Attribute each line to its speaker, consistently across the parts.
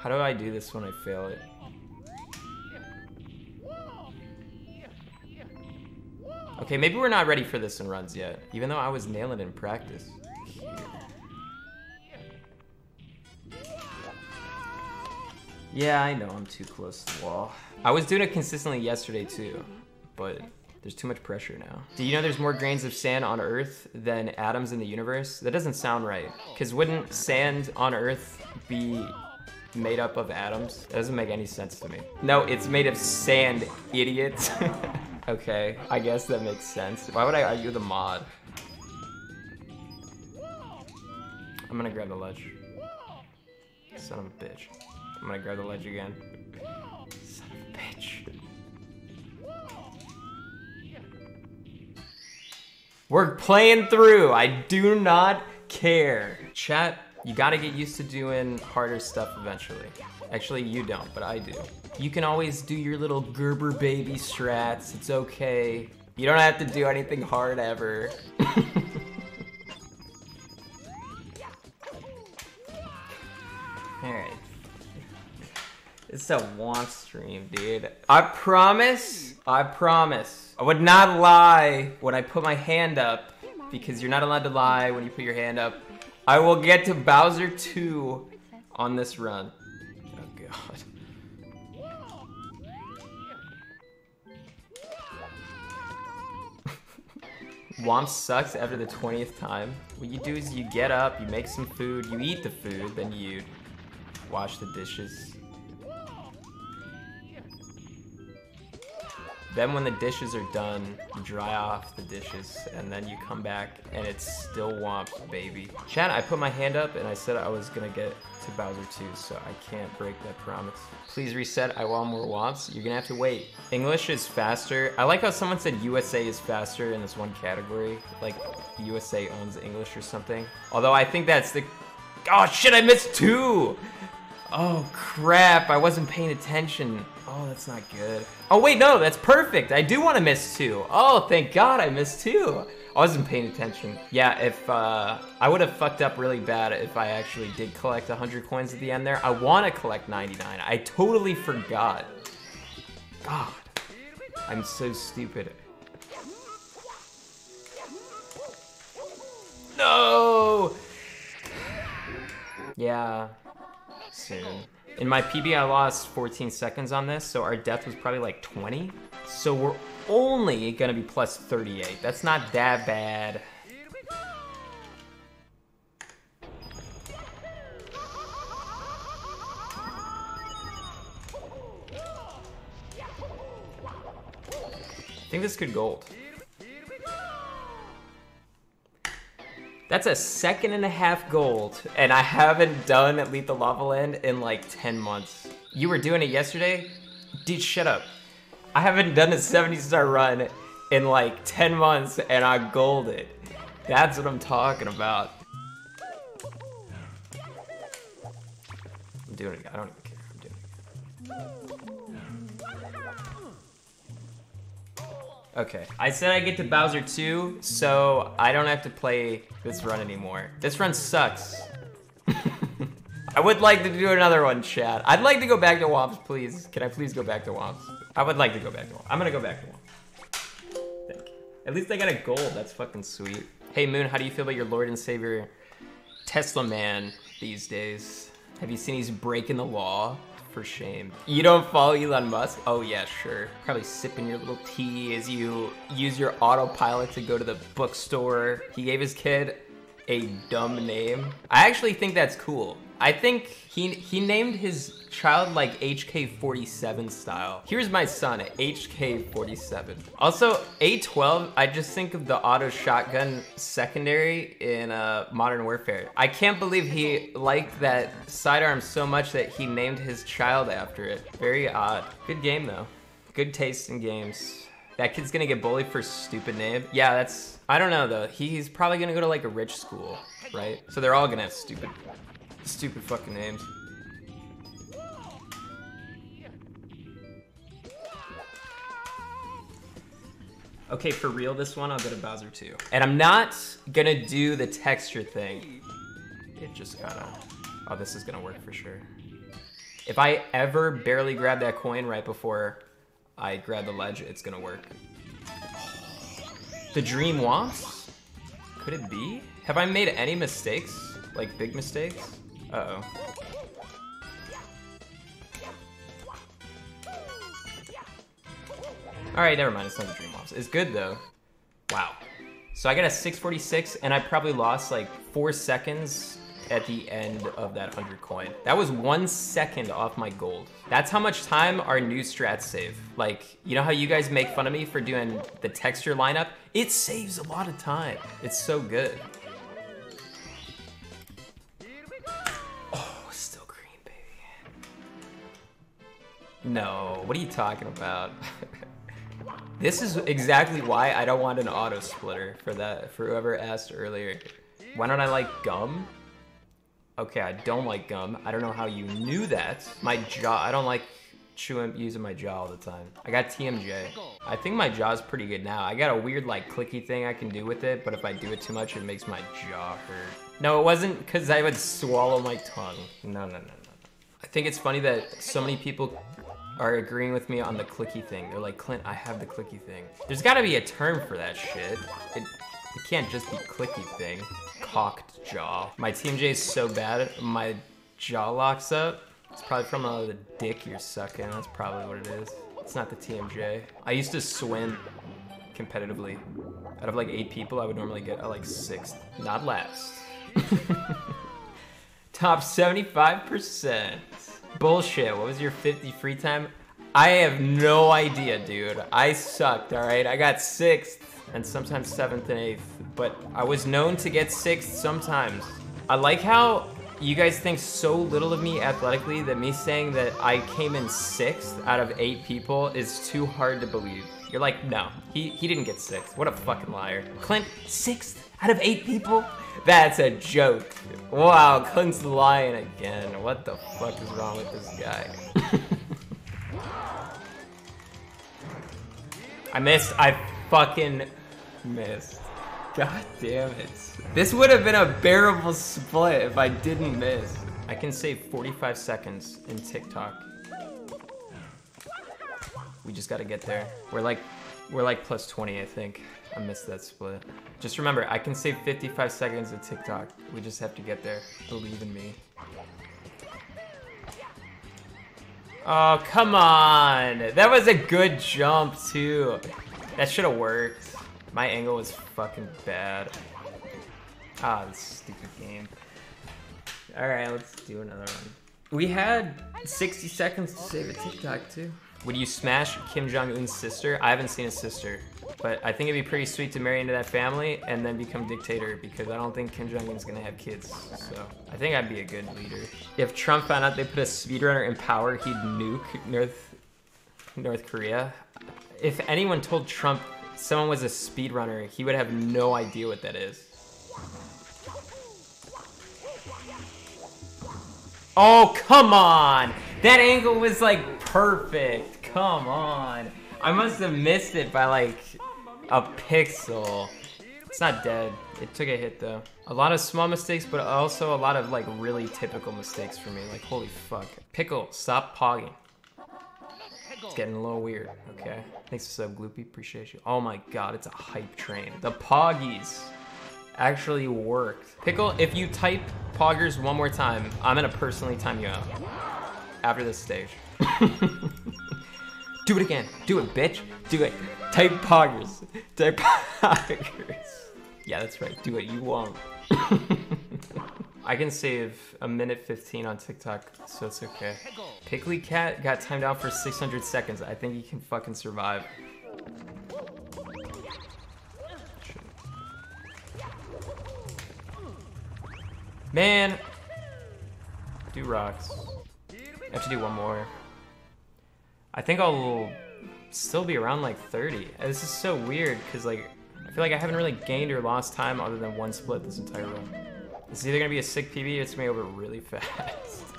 Speaker 1: How do I do this when I fail it? Okay, maybe we're not ready for this in runs yet, even though I was nailing it in practice. Yeah, I know I'm too close to the wall. I was doing it consistently yesterday too, but there's too much pressure now. Do you know there's more grains of sand on Earth than atoms in the universe? That doesn't sound right. Because wouldn't sand on Earth be made up of atoms? That doesn't make any sense to me. No, it's made of sand, idiot. okay, I guess that makes sense. Why would I argue the mod? I'm gonna grab the ledge. Son of a bitch. I'm gonna grab the ledge again. Son of a bitch. We're playing through. I do not care. Chat, you gotta get used to doing harder stuff eventually. Actually, you don't, but I do. You can always do your little Gerber baby strats. It's okay. You don't have to do anything hard ever. Alright. It's a want stream, dude. I promise, I promise. I would not lie when I put my hand up, because you're not allowed to lie when you put your hand up. I will get to Bowser 2 on this run. Oh god. Whomp sucks after the 20th time. What you do is you get up, you make some food, you eat the food, then you wash the dishes. Then when the dishes are done, you dry off the dishes, and then you come back, and it's still Whomp, baby. Chat, I put my hand up, and I said I was gonna get to Bowser 2, so I can't break that promise. Please reset, I want more Whomps. You're gonna have to wait. English is faster. I like how someone said USA is faster in this one category, like USA owns English or something. Although I think that's the... Oh shit, I missed two! Oh crap, I wasn't paying attention. Oh, that's not good. Oh wait, no, that's perfect. I do want to miss two. Oh, thank God I missed two. I wasn't paying attention. Yeah, if uh, I would have fucked up really bad if I actually did collect 100 coins at the end there. I want to collect 99. I totally forgot. God, I'm so stupid. No! Yeah, soon. In my PB, I lost 14 seconds on this, so our death was probably like 20. So we're only gonna be plus 38. That's not that bad. I think this could gold. That's a second and a half gold, and I haven't done Lethal Lava Land in like 10 months. You were doing it yesterday? Dude, shut up. I haven't done a 70 star run in like 10 months, and I golded. It. That's what I'm talking about. I'm doing it. I don't Okay. I said I get to Bowser 2, so I don't have to play this run anymore. This run sucks. I would like to do another one, chat. I'd like to go back to Whomps, please. Can I please go back to Whomps? I would like to go back to Whomps. I'm gonna go back to Whomps. Thank you. At least I got a gold. That's fucking sweet. Hey, Moon, how do you feel about your Lord and Savior Tesla man these days? Have you seen he's breaking the law? For shame. You don't follow Elon Musk? Oh yeah, sure. Probably sipping your little tea as you use your autopilot to go to the bookstore. He gave his kid a dumb name. I actually think that's cool. I think he he named his child like HK47 style. Here's my son, HK47. Also, A12, I just think of the auto shotgun secondary in uh, Modern Warfare. I can't believe he liked that sidearm so much that he named his child after it. Very odd. Good game though. Good taste in games. That kid's gonna get bullied for stupid name. Yeah, that's, I don't know though. He's probably gonna go to like a rich school, right? So they're all gonna have stupid Stupid fucking names. Okay, for real this one, I'll go to Bowser 2. And I'm not gonna do the texture thing. It just gotta... Oh, this is gonna work for sure. If I ever barely grab that coin right before I grab the ledge, it's gonna work. The dream wants? Could it be? Have I made any mistakes? Like big mistakes? Uh-oh. Alright, never mind, it's not the dream wants. It's good though. Wow. So I got a 646 and I probably lost like four seconds at the end of that 100 coin. That was one second off my gold. That's how much time our new strats save. Like, you know how you guys make fun of me for doing the texture lineup? It saves a lot of time. It's so good. Oh, still green, baby. No, what are you talking about? this is exactly why I don't want an auto splitter for that, for whoever asked earlier. Why don't I like gum? Okay, I don't like gum. I don't know how you knew that. My jaw, I don't like chewing, using my jaw all the time. I got TMJ. I think my jaw's pretty good now. I got a weird like clicky thing I can do with it, but if I do it too much, it makes my jaw hurt. No, it wasn't because I would swallow my tongue. No, no, no, no. I think it's funny that so many people are agreeing with me on the clicky thing. They're like, Clint, I have the clicky thing. There's gotta be a term for that shit. It, it can't just be clicky thing cocked jaw. My TMJ is so bad, my jaw locks up. It's probably from uh, the dick you're sucking. That's probably what it is. It's not the TMJ. I used to swim competitively. Out of like eight people, I would normally get a like sixth, not last. Top 75%. Bullshit, what was your 50 free time? I have no idea, dude. I sucked, all right? I got sixth and sometimes seventh and eighth, but I was known to get sixth sometimes. I like how you guys think so little of me athletically that me saying that I came in sixth out of eight people is too hard to believe. You're like, no, he, he didn't get sixth. What a fucking liar. Clint, sixth out of eight people? That's a joke. Wow, Clint's lying again. What the fuck is wrong with this guy? I missed. I fucking missed. God damn it. This would have been a bearable split if I didn't miss. I can save 45 seconds in Tick Tock. We just gotta get there. We're like, we're like plus 20, I think. I missed that split. Just remember, I can save 55 seconds of Tick Tock. We just have to get there. Believe in me. Oh, come on. That was a good jump, too. That should have worked. My angle was fucking bad. Ah, this stupid game. Alright, let's do another one. We had 60 seconds to save a Tick Tock, too. Would you smash Kim Jong-un's sister? I haven't seen his sister, but I think it'd be pretty sweet to marry into that family and then become dictator because I don't think Kim Jong-un's gonna have kids, so I think I'd be a good leader. If Trump found out they put a speedrunner in power, he'd nuke North, North Korea. If anyone told Trump someone was a speedrunner, he would have no idea what that is. Oh, come on! That angle was like perfect. Come on. I must have missed it by like a pixel. It's not dead. It took a hit though. A lot of small mistakes, but also a lot of like really typical mistakes for me. Like, holy fuck. Pickle, stop pogging. It's getting a little weird, okay? Thanks for sub, Gloopy. Appreciate you. Oh my god, it's a hype train. The Poggies actually worked. Pickle, if you type Poggers one more time, I'm gonna personally time you out after this stage. Do it again. Do it, bitch. Do it. Type Poggers. Type Poggers. Yeah, that's right. Do it. You won't. I can save a minute 15 on Tick Tock, so it's okay. Pickly Cat got timed out for 600 seconds. I think he can fucking survive. Man! Do rocks. I have to do one more. I think I'll still be around like 30. This is so weird, because like, I feel like I haven't really gained or lost time other than one split this entire run. It's either gonna be a sick PB or it's gonna be over really fast.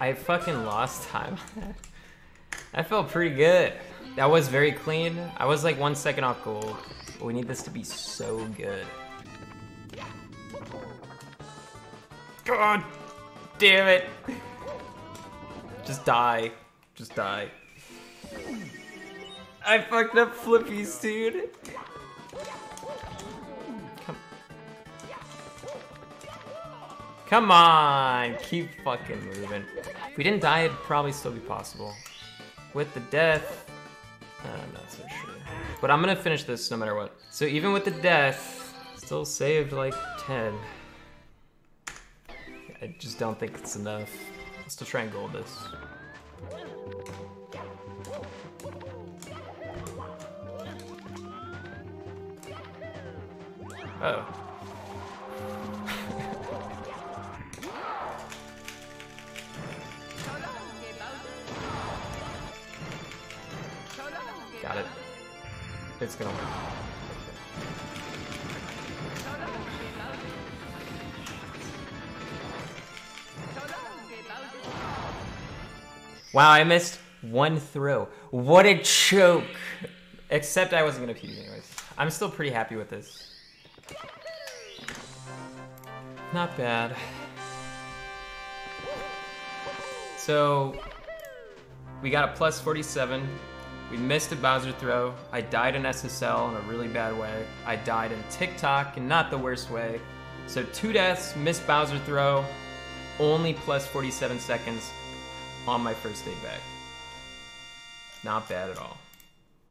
Speaker 1: I fucking lost time. that felt pretty good. That was very clean. I was like one second off gold. We need this to be so good. God damn it. Just die. Just die. I fucked up flippies, dude. Come on. Keep fucking moving. If we didn't die, it'd probably still be possible. With the death, I'm not so sure. But I'm gonna finish this no matter what. So even with the death, still saved like 10. I just don't think it's enough. Let's still try and gold this. Uh oh. It's gonna work. Wow, I missed one throw. What a choke! Except I wasn't gonna PB anyways. I'm still pretty happy with this. Not bad. So, we got a plus 47. We missed a Bowser throw. I died in SSL in a really bad way. I died in Tick Tock in not the worst way. So two deaths, missed Bowser throw, only plus 47 seconds on my first day back. Not bad at all.